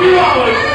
two hours.